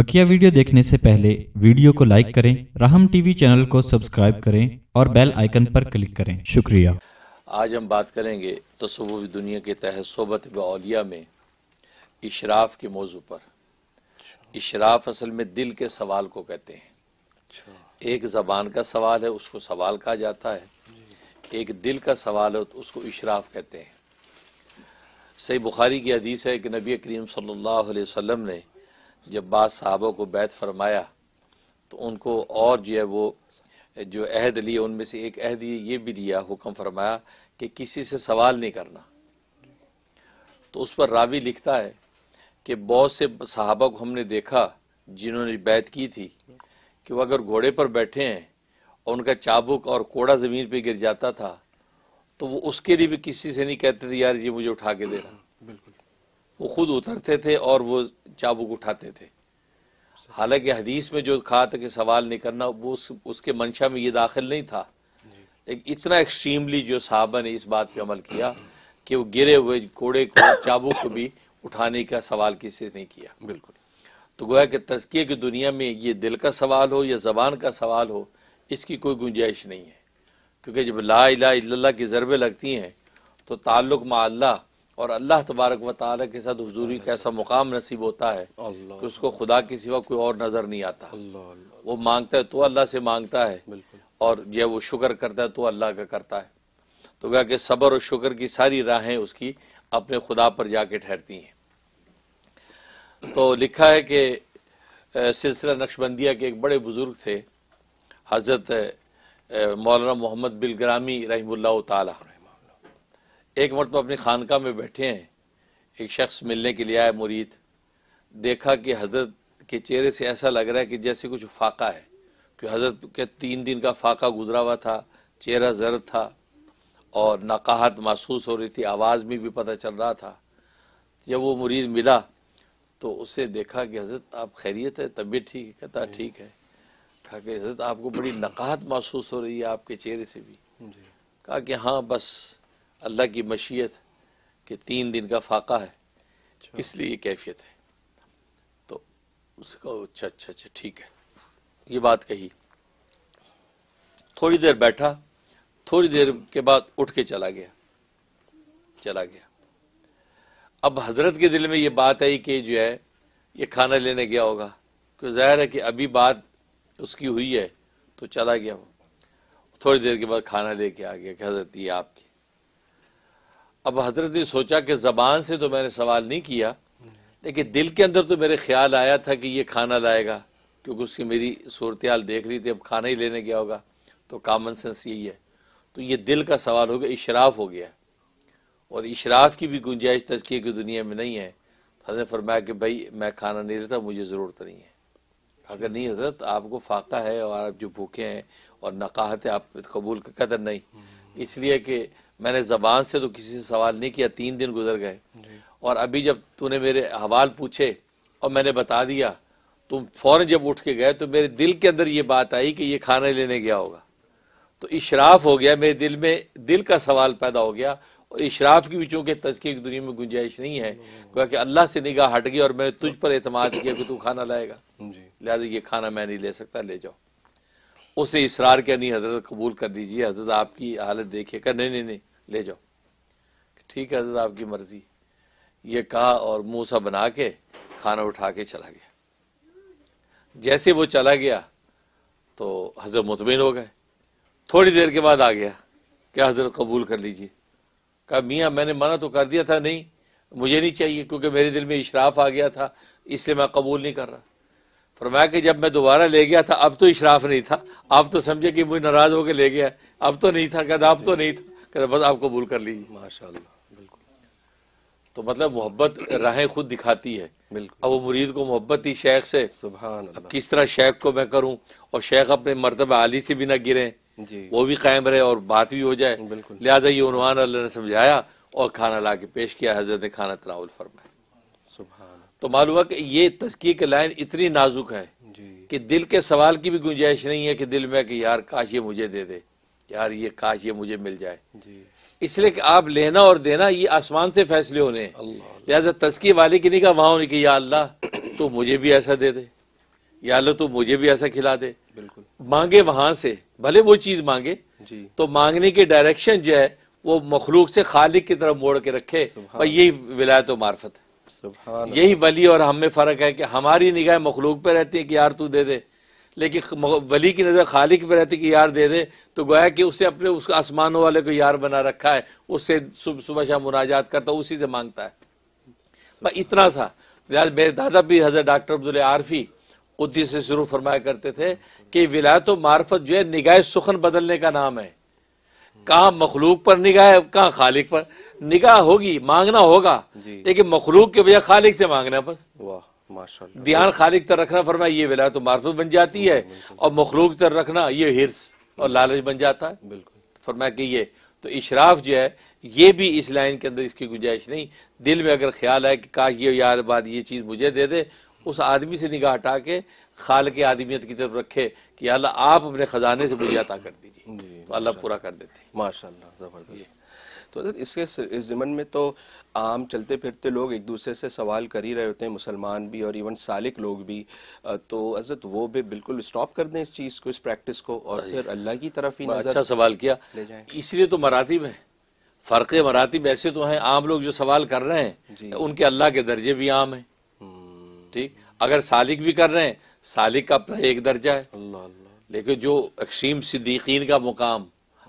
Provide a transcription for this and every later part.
बकिया video देखने से पहले वीडियो को लाइक करें राहम टीवी चैनल को सब्सक्राइब करें और बेल आइकन पर क्लिक करें। शुक्रिया। आज हम बात करेंगे तसवुफ़ दुनिया के तहत सोबत बौलिया में इशराफ के मौजू पर। इशराफ असल में दिल के सवाल को कहते हैं। एक ज़बान का सवाल है उसको सवाल कहा जाता है। एक दिल का सवाल है तो उसको इशराफ कहते हैं। सही बुखारी की हदीस है कि नबी करीम सल्लल्लाहु अलैहि वसल्लम ने जब बाद साहबों को बैत फरमाया तो उनको और जो है वो, जो अहद लिए, उनमें से एक अहद ये भी दिया, हुक्म फरमाया कि किसी से सवाल नहीं करना। तो उस पर रावी लिखता है कि बहुत से सहाबा को हमने देखा, जिन्होंने बैत की थी, कि वो अगर घोड़े पर बैठे हैं और उनका चाबुक और कोड़ा ज़मीन पर गिर जाता था तो वो उसके लिए भी किसी से नहीं कहते थे, यार ये मुझे उठा के देना बिल्कुल वो खुद उतरते थे और वो चाबुक उठाते थे। हालाँकि हदीस में जो कहा था कि सवाल नहीं करना वो उस, उसके मंशा में ये दाखिल नहीं था। एक इतना एक्सट्रीमली जो साहबा ने इस बात पे अमल किया कि वो गिरे हुए घोड़े को चाबुक को भी उठाने का सवाल किसी ने किया। बिल्कुल। तो गोया कि तस्किए की दुनिया में ये दिल का सवाल हो या ज़बान का सवाल हो इसकी कोई गुंजाइश नहीं है। क्योंकि जब ला इला की ज़रबें लगती हैं तो ताल्लुक़ मा अल्लाह और अल्लाह तबारक व ताली के साथ हुजूरी का ऐसा मुकाम नसीब होता है कि उसको खुदा के सिवा कोई और नज़र नहीं आता। वो माँगता है तो अल्लाह से माँगता है और जब वो शुक्र करता है तो अल्लाह का करता है। तो क्या कि सब्र और शुक्र की सारी राहें उसकी अपने खुदा पर जाके ठहरती हैं। तो लिखा है कि सिलसिला नक्शबंदिया के एक बड़े बुज़ुर्ग थे हज़रत मौलाना मोहम्मद बिलग्रामी रहीमुल्लाह ताला। एक मरतबा अपनी खानका में बैठे हैं एक शख्स मिलने के लिए आया मुरीद। देखा कि हज़रत के चेहरे से ऐसा लग रहा है कि जैसे कुछ फाका है कि हज़रत के तीन दिन का फाका गुजरा हुआ था चेहरा जर्द था और नकाहत महसूस हो रही थी आवाज़ में भी पता चल रहा था। जब वो मुरीद मिला तो उससे देखा कि हज़रत आप खैरियत है तबीयत ठीक है? कहता ठीक है। कहा कि हज़रत आपको बड़ी नकाहत महसूस हो रही है आपके चेहरे से भी। कहा कि हाँ बस। अल्लाह की मशीयत कि तीन दिन का फाका है। इसलिए ये कैफियत है। तो उसने कहा अच्छा अच्छा अच्छा ठीक है। ये बात कही। थोड़ी देर बैठा थोड़ी देर के बाद उठ के चला गया। चला गया। अब हज़रत के दिल में ये बात आई कि जो है ये खाना लेने गया होगा। क्योंकि ज़ाहिर है कि अभी बात उसकी हुई है तो चला गया वो। थोड़ी देर के बाद खाना लेके आ गया कि हज़रत ये आपकी अब हज़रत ने सोचा कि ज़बान से तो मैंने सवाल नहीं किया लेकिन दिल के अंदर तो मेरे ख्याल आया था कि ये खाना लाएगा क्योंकि उसकी मेरी सूरत हाल देख रही थी अब खाना ही लेने गया होगा तो कामन सेंस यही है। तो ये दिल का सवाल हो गया इशराफ हो गया। और इशराफ की भी गुंजाइश तस्कीर की दुनिया में नहीं है। तो हज़रत फरमाया कि भाई मैं खाना नहीं लेता मुझे ज़रूरत नहीं है। अगर नहीं हज़रत आपको फाका है और आप जो भूखे हैं और नकाहत है आप कबूल का कदर नहीं। इसलिए कि मैंने ज़बान से तो किसी से सवाल नहीं किया तीन दिन गुजर गए। और अभी जब तूने मेरे हवाल पूछे और मैंने बता दिया तुम फ़ौरन जब उठ के गए तो मेरे दिल के अंदर ये बात आई कि ये खाना लेने गया होगा। तो इशराफ हो गया मेरे दिल में दिल का सवाल पैदा हो गया और इशराफ की भी चूँकि तस्कीर की दुनिया में गुंजाइश नहीं है। क्योंकि अल्लाह से निगाह हट गई और मैंने तुझ पर एतमाद किया कि तू खाना लाएगा। लिहाजा ये खाना मैं नहीं ले सकता ले जाओ। उसने इसरार किया नहीं, हज़रत कबूल कर लीजिए हज़रत आपकी हालत देखिए। कर नहीं नहीं नहीं, ले जाओ। ठीक है, हज़रत आपकी मर्ज़ी। ये कहा और मुँह सा बना के खाना उठा के चला गया। जैसे वो चला गया तो हज़रत मुतमिन हो गए। थोड़ी देर के बाद आ गया। क्या हज़रत कबूल कर लीजिए। कहा, मियाँ, मैंने मना तो कर दिया था, नहीं, मुझे नहीं चाहिए, क्योंकि मेरे दिल में इशराफ आ गया था, इसलिए मैं कबूल नहीं कर रहा। फरमाया कि जब मैं दोबारा ले गया था अब तो इशराफ नहीं था। आप तो समझे कि मुझे नाराज़ होकर ले गया अब तो नहीं था कहता अब तो नहीं था। कहता बस आप कबूल कर लीजिए। माशा बिल्कुल। तो मतलब मोहब्बत राहें खुद दिखाती है। बिल्कुल। अब वो मुरीद को मोहब्बत थी शेख से। अब किस तरह शेख को मैं करूँ और शेख अपने मर्तबा आली से भी ना गिरे वो भी कायम रहे और बात भी हो जाए। बिल्कुल। लिहाजा ये उनवान अल्लाह ने समझाया और खाना ला के पेश किया हज़रत ने खाना तनाउल फरमाया सुभान तो मालूम है कि ये तस्की की लाइन इतनी नाजुक है कि दिल के सवाल की भी गुंजाइश नहीं है कि दिल में कि यार काश ये मुझे दे दे यार ये काश ये मुझे मिल जाए। इसलिए कि आप लेना और देना ये आसमान से फैसले होने हैं। लिहाजा तस्की वाले की नहीं कहा वहाँ होने की या अल्लाह तो मुझे भी ऐसा दे दे या अल्लाह तो मुझे भी ऐसा खिला दे। बिल्कुल। मांगे वहाँ से भले वो चीज़ मांगे तो मांगने की डायरेक्शन जो है वो मखलूक से खालिक की तरफ़ मोड़ के रखे। और यही विलायत मार्फत है। यही वली और हम में फ़र्क है कि हमारी निगाह मखलूक पे रहती है कि यार तू दे दे। लेकिन वली की नज़र खालिक पे रहती है कि यार दे दे। तो गोया कि उससे अपने उस आसमानों वाले को यार बना रखा है। उससे सुबह सुबह शाम मुनाजात करता उसी से माँगता है। बस इतना सा यार मेरे दादा भी हज़रत डॉक्टर अब्दुल आरफी कुद्दी से शुरू फरमाया करते थे कि विलायत मार्फत जो है निगाह सुखन बदलने का नाम है। कहाँ मखलूक पर निगाह है कहाँ खालिक पर। निगाह होगी मांगना होगा। लेकिन मखलूक के बजाय खालिक से मांगना बस। वाह ध्यान खालिक तर रखना फरमाया ये विलायत तो मार्फत बन जाती है और मखलूक तर रखना ये हिर्स और लालच बन जाता है। बिल्कुल। फरमाया कि ये तो इशराफ जो है ये भी इस लाइन के अंदर इसकी गुंजाइश नहीं। दिल में अगर ख्याल है कि काश ये यार बात ये चीज़ मुझे दे दे उस आदमी से निगाह हटा के खाल के आदमियत की तरफ़ रखे कि अल्लाह आप अपने खजाने से मुझे अता कर दीजिए। तो अल्लाह पूरा कर देते। माशाल्लाह ज़बरदस्त। तो हज़रत इसके इस ज़मन में तो आम चलते फिरते लोग एक दूसरे से सवाल कर ही रहे होते हैं मुसलमान भी और इवन सालिक लोग भी। तो हज़रत वो भी बिल्कुल स्टॉप कर दें इस चीज़ को इस प्रैक्टिस को और फिर अल्लाह की तरफ़ ही नज़र अच्छा सवाल किया। ले जाएँ। इसलिए तो मरातिब है। फ़र्क मरातिब ऐसे तो हैं आम लोग जो सवाल कर रहे हैं उनके अल्लाह के दर्जे भी आम हैं। हम्म, ठीक? अगर सालिक भी कर रहे हैं सालिक का अपना एक दर्जा है। लेकिन जो अक्सीम सिद्दीकीन का मुकाम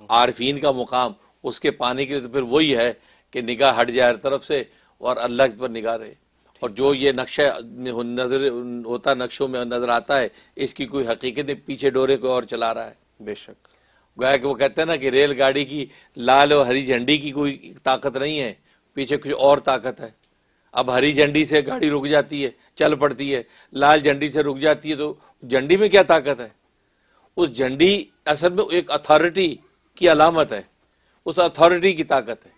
आरफीन का मुकाम उसके पाने के लिए तो फिर वही है कि निगाह हट जाए हर तरफ़ से और अल्लाह पर निगाह रहे। और जो ये नक्शा नज़र होता नक्शों में नज़र आता है इसकी कोई हकीकत नहीं पीछे डोरे को और चला रहा है। बेशक। गोया कि वो कहते हैं ना कि रेलगाड़ी की लाल और हरी झंडी की कोई ताकत नहीं है पीछे कुछ और ताकत है। अब हरी झंडी से गाड़ी रुक जाती है चल पड़ती है लाल झंडी से रुक जाती है तो झंडी में क्या ताकत है? उस झंडी असल में एक अथॉरिटी की अलामत है। उस अथॉरिटी की ताकत है।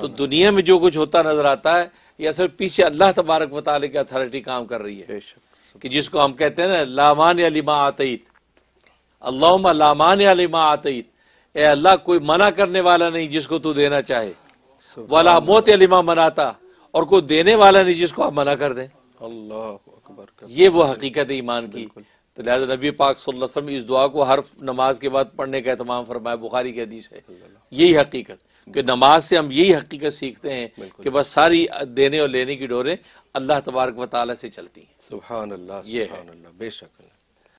तो दुनिया में जो कुछ होता नज़र आता है ये असल पीछे अल्लाह तबारक वाली की अथॉरिटी काम कर रही है। कि जिसको हम कहते हैं ना लामान अलीमा आतईत। अल्लाह लामान अलीमा आतईत। ए अल्लाह कोई मना करने वाला नहीं जिसको तू देना चाहे। वाला मोत अलीमा मनाता और कोई देने वाला नहीं जिसको आप मना कर दें। अल्लाह अकबर ये वो हकीकत है ईमान की। तो लिहाजा नबी पाक सल्लम वसल्लम इस दुआ को हर नमाज़ के बाद पढ़ने का एहतमाम फरमाया बुखारी की हदीस है। यही हकीकत कि नमाज़ से हम यही हकीकत सीखते हैं कि बस सारी देने और लेने की डोरें अल्लाह तबारक व ताला से चलती हैं। सुभान अल्लाह ये है। बेशक।